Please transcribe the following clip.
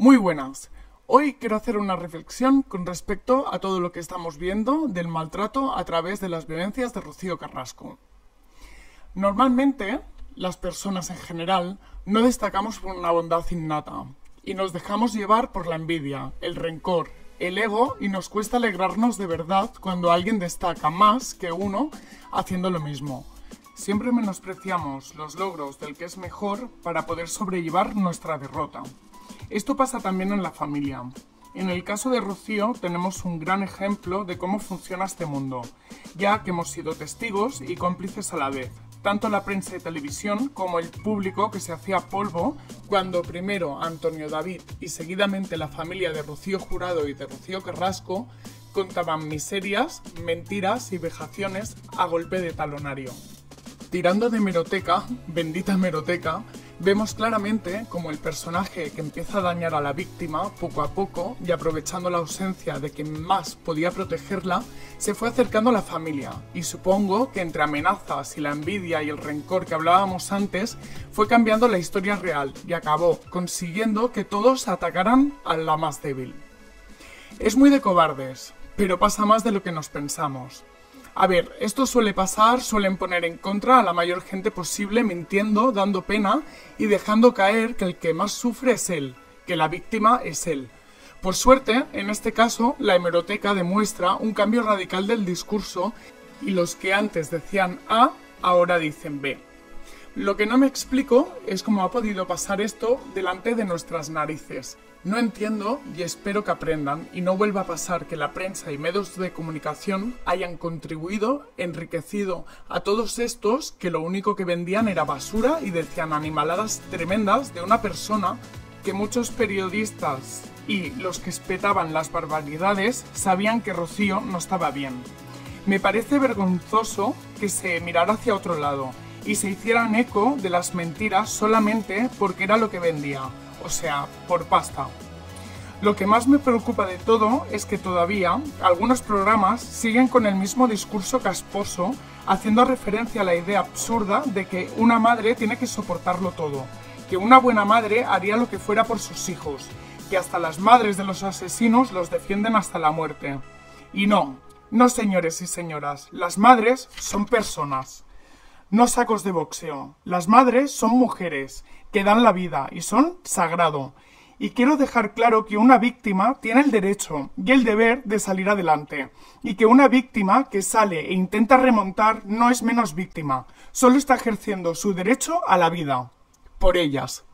Muy buenas. Hoy quiero hacer una reflexión con respecto a todo lo que estamos viendo del maltrato a través de las violencias de Rocío Carrasco. Normalmente, las personas en general no destacamos por una bondad innata y nos dejamos llevar por la envidia, el rencor, el ego y nos cuesta alegrarnos de verdad cuando alguien destaca más que uno haciendo lo mismo. Siempre menospreciamos los logros del que es mejor para poder sobrellevar nuestra derrota. Esto pasa también en la familia. En el caso de Rocío tenemos un gran ejemplo de cómo funciona este mundo, ya que hemos sido testigos y cómplices a la vez, tanto la prensa y televisión como el público que se hacía polvo cuando primero Antonio David y seguidamente la familia de Rocío Jurado y de Rocío Carrasco contaban miserias, mentiras y vejaciones a golpe de talonario. Tirando de meroteca, bendita meroteca, Vemos claramente como el personaje que empieza a dañar a la víctima poco a poco y aprovechando la ausencia de quien más podía protegerla, se fue acercando a la familia y supongo que entre amenazas y la envidia y el rencor que hablábamos antes fue cambiando la historia real y acabó consiguiendo que todos atacaran a la más débil. Es muy de cobardes, pero pasa más de lo que nos pensamos. A ver, esto suele pasar, suelen poner en contra a la mayor gente posible mintiendo, dando pena y dejando caer que el que más sufre es él, que la víctima es él. Por suerte, en este caso, la hemeroteca demuestra un cambio radical del discurso y los que antes decían A, ahora dicen B. Lo que no me explico es cómo ha podido pasar esto delante de nuestras narices. No entiendo y espero que aprendan y no vuelva a pasar que la prensa y medios de comunicación hayan contribuido, enriquecido a todos estos que lo único que vendían era basura y decían animaladas tremendas de una persona que muchos periodistas y los que espetaban las barbaridades sabían que Rocío no estaba bien. Me parece vergonzoso que se mirara hacia otro lado y se hicieran eco de las mentiras solamente porque era lo que vendía o sea, por pasta. Lo que más me preocupa de todo es que todavía algunos programas siguen con el mismo discurso casposo, haciendo referencia a la idea absurda de que una madre tiene que soportarlo todo, que una buena madre haría lo que fuera por sus hijos, que hasta las madres de los asesinos los defienden hasta la muerte. Y no, no señores y señoras, las madres son personas no sacos de boxeo. Las madres son mujeres que dan la vida y son sagrado. Y quiero dejar claro que una víctima tiene el derecho y el deber de salir adelante. Y que una víctima que sale e intenta remontar no es menos víctima, solo está ejerciendo su derecho a la vida. Por ellas.